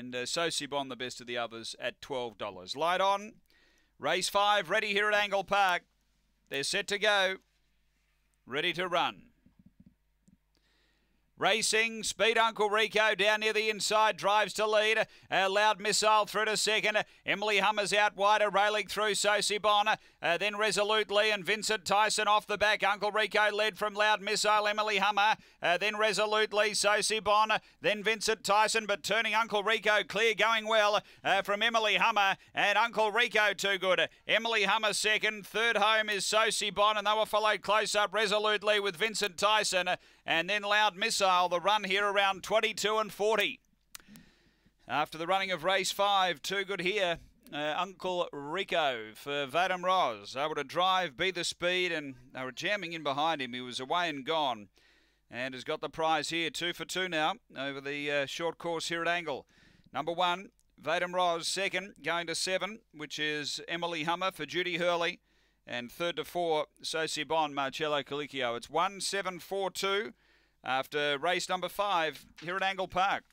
And uh, Sosibon, the best of the others, at $12. Light on. Race five, ready here at Angle Park. They're set to go. Ready to run. Racing, Speed Uncle Rico down near the inside, drives to lead. A loud missile through to second. Emily Hummer's out wider, railing through Sosie Bonner. Uh, then Resolutely and Vincent Tyson off the back. Uncle Rico led from Loud Missile, Emily Hummer. Uh, then Resolutely, Sosie Bonner. Then Vincent Tyson, but turning Uncle Rico clear, going well uh, from Emily Hummer. And Uncle Rico too good. Emily Hummer second. Third home is Sosie Bonner, and they were followed close up resolutely with Vincent Tyson. And then Loud Missile, the run here around 22 and 40. After the running of race five, too good here. Uh, Uncle Rico for Vadim Roz. Able to drive, be the speed, and they were jamming in behind him. He was away and gone. And has got the prize here, two for two now, over the uh, short course here at Angle. Number one, Vadim Roz. Second, going to seven, which is Emily Hummer for Judy Hurley. And third to four, Sosie Bon, Marcello Calicchio. It's 1742 after race number five here at Angle Park.